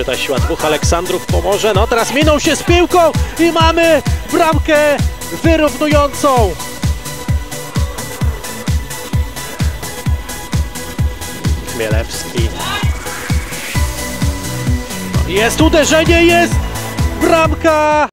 Czy ta siła dwóch Aleksandrów pomoże? No teraz minął się z piłką i mamy bramkę wyrównującą. Chmielewski. No, jest uderzenie, jest bramka!